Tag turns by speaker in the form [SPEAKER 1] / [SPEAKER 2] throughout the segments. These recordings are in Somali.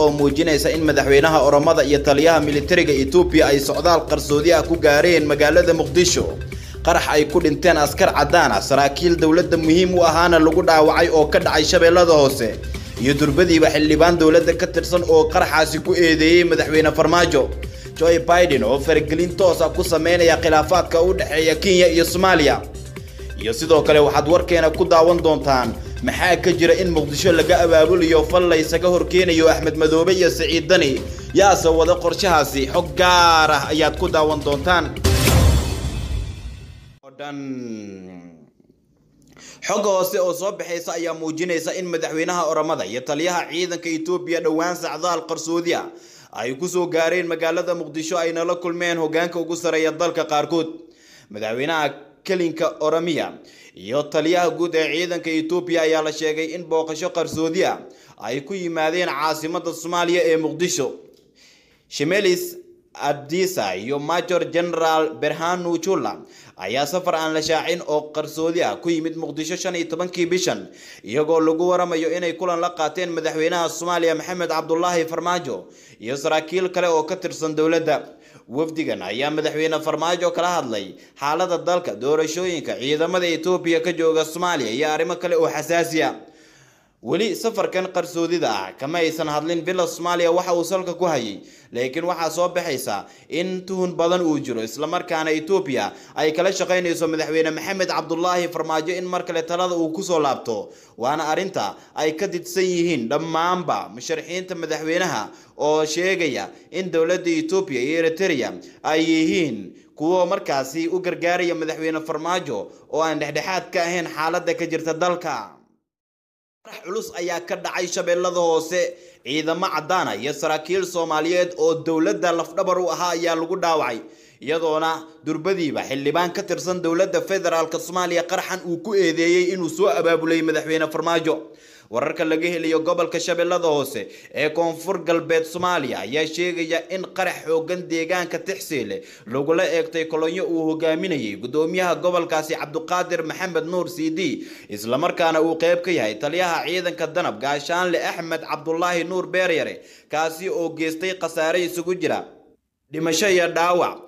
[SPEAKER 1] oo muujinaysa in madaxweynaha oromada iyo taliyaha militariga etoobiya ay socdaal qarsoodi ah ku gaareen magaalada muqdisho qarax ay ku dhinteen askar caddaan saraakiil dowladda muhiim u ahaana lagu dhaawacay oo ka dhacay shabeellada hoose. Iyo durbadiiba xildhibaan dowladda ka tirsan oo qaraxaasi ku eedeeyey madaxweyne farmaajo. Joe biden oo faragelin toos ah ku sameynaya khilaafaadka u dhexeeya kenya iyo soomaaliya. Iyo sidoo kale waxaad warkeena ku daawan doontaan maxaa ka jira in muqdisho laga abaabuliyo fal laysaga horkeenayo axmed madoobe iyo siciid dani? Yaase wada qorshahaasi xog gaar ah ayaad ku daawan doontaan. Xogga hoose oo soo baxaysa ayaa muujinaysa in madaxweynaha oromada iyo taliyaha ciidanka etoobiya dhowaan sacdaal qarsoodi ah ay ku soo gaareen magaalada muqdisho ayna la kulmeen hogaanka ugu sareeya dalka qaarkood. Madaxweynaha kelinka oromiya iyo taliyaha guud ee ciidanka etoobiya ayaa la sheegay in booqasho qarsoodi ah ay ku yimaadeen caasimada soomaaliya ee muqdisho. Shimelis adisa iyo major general berhanu jula ayaa safar aan la shaacin oo qarsoodi ah ku yimid muqdisho shan iyo tobankii bishan iyagoo lagu waramayo inay kulan la qaateen madaxweynaha soomaaliya maxamed cabdulaahi farmaajo iyo saraakiil kale oo ka tirsan dowladda wafdigan ayaa madaxweyne farmaajo kala hadlay. Xaalada dalka doorashooyinka ciidamada etoobiya ka jooga soomaaliya iyo arrimo kale oo xasaasi ah weli safarkan qarsoodida ah kama aysan hadlin villa soomaaliya waxa uu salka ku hayay laakiin waxaa soo baxaysa in tuhun badan uu jiro islamarkaana etoobiya ay kala shaqaynayso madaxweyne maxamed cabdulaahi farmaajo in mar kale talada uu ku soo laabto waana arrinta ay ka didsan yihiin dhammaanba musharaxiinta madaxweynaha oo sheegaya in dowladda etoobiya iyo eritrea ay yihiin kuwo markaasi u gargaaraya madaxweyne farmaajo oo aan dhexdhexaad ka ahayn xaaladda ka jirta dalka qarax culus ayaa ka dhacay shabeellada hoose. Ciidamo caddaana iyo saraakiil soomaaliyeed oo dowladda lafdhabar u ahaa ayaa lagu dhaawacay iyadoona durbadiiba xildhibaan ka tirsan dowladda federaalk soomaaliya qaraxan uu ku eedeeyey inuu soo abaabulay madaxweyne farmaajo wararka laga helayo gobolka shabeellada hoose ee koonfur galbeed soomaaliya ayaa sheegaya in qarax xoogan deegaanka tixsiile lagula eegtay kolonyo uu hogaaminayay gudoomiyaha gobolkaasi cabduqaadir maxamed nuur cd islamarkaana uu qeyb ka yahay taliyaha ciidanka danab gaashaanle axmed cabdulaahi nuur beeryare kaasi oo geystay khasaare isugu jira. Dhimasho iyo dhaawac.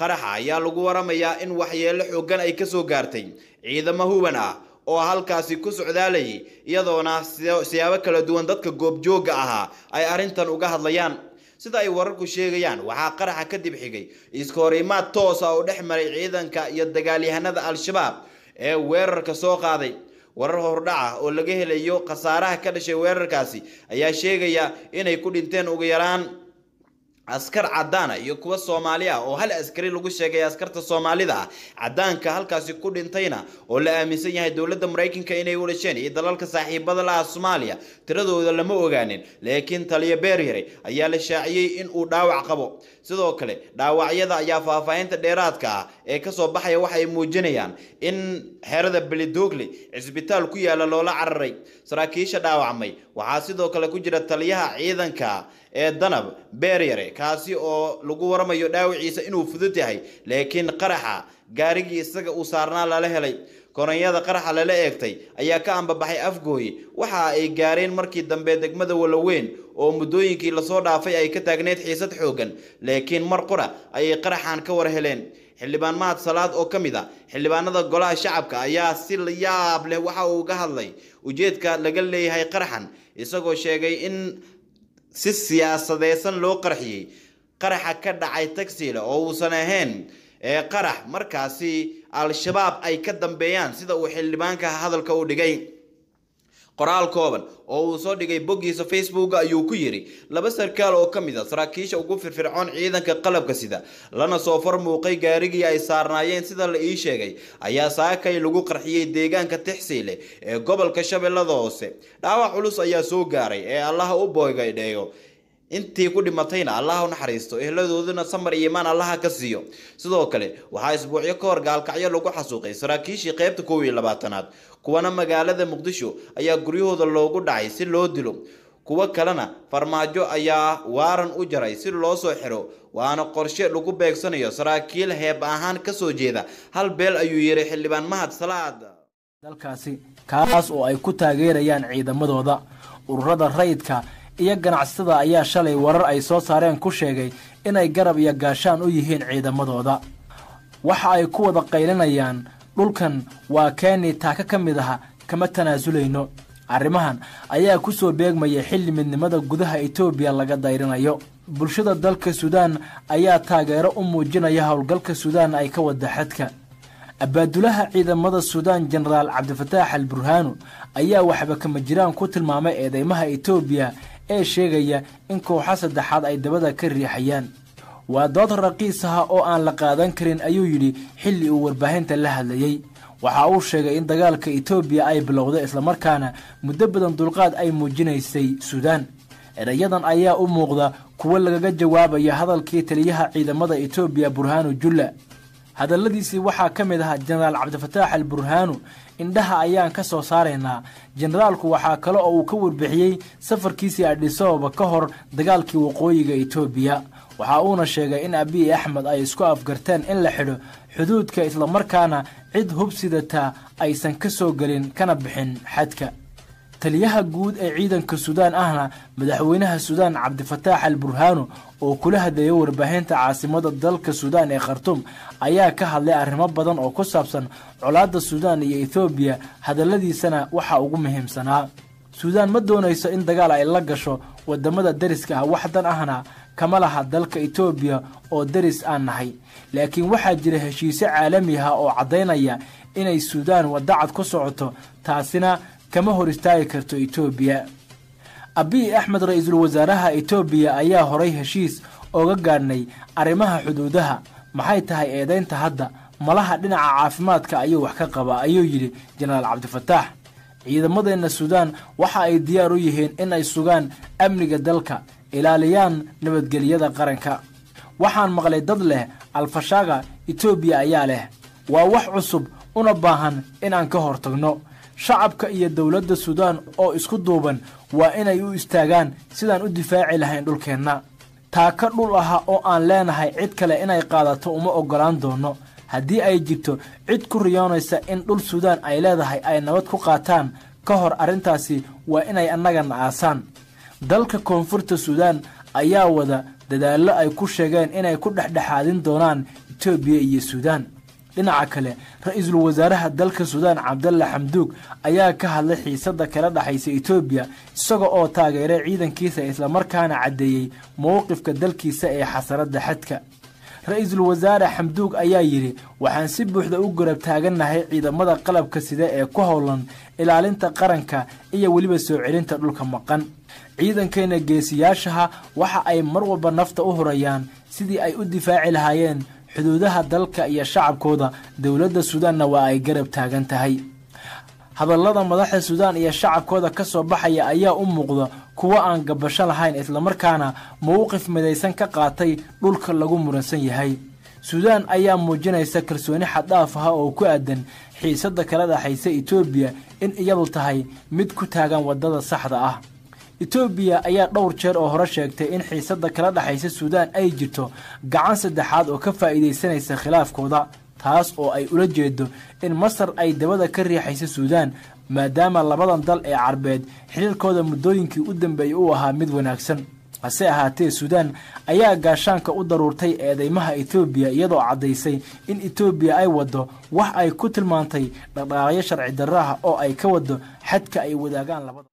[SPEAKER 1] Qaraxa ayaa lagu waramayaa in waxyeelo xoogan ay ka soo gaartay. Ciidamo huban ah oo halkaasi ku socdaalayay iyadoona siyaabo kala duwan dadka goobjooga ahaa ay arrintan uga hadlayaan. Sida ay wararku sheegayaan waxaa qaraxa kadib xigay iska horimaad toos ah oo dhex maray ciidanka iyo dagaalyahanada al-shabaab ee weerarka soo qaaday. Warar hordhaca oo laga helayo khasaaraha ka dhashay weerarkaasi ayaa sheegaya inay ku dhinteen ugu yaraan askar caddaana iyo kuwa soomaali ah oo hal askari lagu sheegay askarta soomaalida ah. Caddaanka halkaasi ku dhintayna oo la aaminsan yahay dowladda maraykanka inay u dhasheen iyo dalalka saaxiibada laha soomaaliya tiradooda lama ogaanin laakiin taliya beeryare ayaa la shaaciyey in uu dhaawac qabo. Sidoo kale dhaawacyada ayaa faahfaahinta dheeraadka ah ee ka soo baxaya waxay muujinayaan in xerada belidogle cisbitaal ku yaalla loola cararay. Saraakiisha dhaawacmay waxaa sidoo kale ku jira taliyaha ciidanka ee danab beeryare kaasi oo lagu waramayo dhaawiciisa inuu fudud yahay laakiin qaraxa gaarigii isaga uu saarnaa lala helay koronyada qaraxa lala eegtay ayaa ka ambabaxay afgooye. Waxa ay gaareen markii dambe degmada walaweyn oo muddooyinkii la soo dhaafay ay ka taagneyd xiisad xoogan laakiin mar qura ayay qaraxan ka war heleen. Xildhibaan mahad salaad oo ka mid a xildhibaanada golaha shacabka ayaa si yaab leh waxa uu ga hadlay. Ujeedka laga leeyahay qaraxan isagoo sheegay in si siyaasadeysan loo qarxiyey qaraxa ka dhacay tagsiile oo uusan ahayn. Ee qarax markaasi al-shabaab ay ka dambeeyaan sida uu xildhibaanka hadalka u dhigay qoraal kooban oo uu soo dhigay boggiisa facebook ayuu ku yidhi laba sarkaal oo ka mid a saraakiisha ugu firfircoon ciidanka qalabka sida lana soo far muuqay gaarigii ay saarnaayeen sida la ii sheegay ayaa saakay lagu qarxiyey deegaanka tixsiile ee gobolka shabeellada hoose. Dhaawac culus ayaa soo gaaray ee allaha u boogaydheeyo intii ku dhimatayna allaha u naxariisto ehladooduna samar iyo imaan allaha ka siiyo. Sidoo kale waxaa isbuucyo ka hor gaalkacyo lagu xasuuqay saraakiishii qaybta kow iyo labaatanaad. Kuwana magaalada muqdisho ayaa guryahooda loogu dhacay si loo dilo. Kuwo kalena farmaajo ayaa waaran u jaray si loo soo xiro waana qorshe lagu beegsanayo saraakiil heeb ahaan ka soo jeeda. Hal beel ayuu yidhi xildhibaan mahad salaad.
[SPEAKER 2] Dalkaasi kaas oo ay ku taageerayaan ciidamadooda. Ururada rayidka iyo ganacsatada ayaa shalay warar ay soo saareen ku sheegay inay garab iyo gaashaan u yihiin ciidamadooda. Waxa ay ku wada qaylinayaan dhulkan waa keeni taaka ka mid aha kama tanaasulayno. Arrimahan ayaa ku soo beegmaya xilli midnimada gudaha etoobiya laga dayrinayo. Bulshada dalka suudaan ayaa taageero u muujinaya howlgalka suudaan ay ka wada xadka. Abaadulaha ciidamada suudaan jenaraal cabdifataax al burhaanu ayaa waxba kama jiraan ku tilmaamay eedeymaha etoobiya ee sheegaya in kooxa saddexaad ay dabada ka riixayaan. Waa dood raqiis aha oo aan la qaadan karin ayuu yidhi xilli uu warbaahinta la hadlayey waxa uu sheegay in dagaalka etoobiya ay bilowday islamarkaana muddo badan dulqaad ay muujinaysay suudaan. Erayadan ayaa u muuqda kuwo lagaga jawaabaya hadalkii taliyaha ciidamada etoobiya burhaanu julla. Hadalladiisii waxaa ka mid ahaa jenaraal cabdifataax al burhaanu indhaha ayaan ka soo saaraynaa. Jenaraalku waxaa kale oo uu ka warbixiyey safarkiisii adhisababa ka hor dagaalkii waqooyiga etoobiya waxa uuna sheegay in abiy axmed ay isku afgarteen in la xidho xuduudka islamarkaana cid hub sidataa aysan ka soo gelin kana bixin xadka taliyaha guud ee ciidanka suudaan ahna madaxweynaha suudaan cabdifataax al burhaanu oo kula hadleeya warbaahinta caasimada dalka suudaan ee khartuum ayaa ka hadlay arrimo badan oo ku saabsan colaadda suudaan iyo ethoobiya hadalladiisana waxaa ugu muhiimsanaa suudaan ma doonayso in dagaal ay la gasho waddamada dariska ah wax dan ahna kama laha dalka etoobiya oo daris aan nahay. Laakiin waxaa jira heshiisyo caalami ah oo caddaynaya inay suudaan wadacad ku socoto taasina kama hor istaagi karto etoobiya abiy axmed ra'iisul wasaaraha etoobiya ayaa horay heshiis ooga gaadhnay arrimaha xuduudaha. Maxay tahay eedaynta hadda? Malaha dhinaca caafimaadka ayuu wax ka qabaa ayuu yidhi jenaraal cabdifataax ciidamadeenna suudaan waxa ay diyaar u yihiin in ay sugaan amniga dalka ilaaliyaan nabadgelyada qaranka. Waxaan maqlay dad leh alfashaaga etoobiya ayaa leh. Waa wax cusub una baahan inaan ka hortagno shacabka iyo dowladda suudaan oo isku duuban waa inay u istaagaan sidaan u difaaci lahayn dhulkeenna. Taaka dhul aha oo aan leenahay cid kale inay qaadato uma oggolaan doono. Haddii ay jirto cid ku riyoonaysa in dhul suudaan ay leedahay ay nabad ku qaataan ka hor arrintaasi waa inay annagana aasaan dalka koonfurta suudaan ayaa wada dadaallo ay ku sheegeen inay ku dhexdhexaadin doonaan etoobiya iyo suudaan dhinaca kale ra'iisul wasaaraha dalka suudaan cabdalla xamduug ayaa ka hadlay xiisadda kala dhexaysa etoobiya isaga oo taageeray ciidankiisa islamarkaana caddeeyey mowqifka dalkiisa ee xasaradda xadka. Ra'iisul wasaare xamduug ayaa yidhi waxaan si buuxda u garab taagannahay ciidamada qalabka sida ee ku howlan ilaalinta qaranka iyo weliba soo celinta dhulka maqan. Ciidankeenna geesiyaashaha waxa ay mar walba nafta u hurayaan sidii ay u difaaci lahaayeen xuduudaha dalka iyo shacabkooda dowladda suudaanna waa ay garab taagan tahay. Hadallada madaxda suudaan iyo shacabkooda ka soo baxaya ayaa u muuqda kuwo aan gabasho lahayn islamarkaana mowqif midaysan ka qaatay dhulka lagu muransan yahay. Suudaan ayaa muujinaysa kalsooni xaddhaaf ah oo ku aadan xiisadda kala dhexaysa etoobiya in iyadu tahay mid ku taagan waddada saxda ah etoobiya ayaa dhowr jeer oo hore sheegtay in xiisadda kala dhexaysa suudaan ay jirto gacan saddexaad oo ka faa'iidaysanaysa khilaafkooda taas oo ay ula jeedo in masar ay dabada ka riixaysa suudaan maadaama labadan dal ee carbeed xiriirkooda muddooyinkii u dambeeyey uu ahaa mid wanaagsan. Hase ahaatee suudaan ayaa gaashaanka u daruurtay eedeymaha etoobiya iyadoo caddaysay in etoobiya ay waddo wax ay ku tilmaantay dhaqdhaqaaqyo sharci darro ah oo ay ka waddo xadka ay wadaagaan labada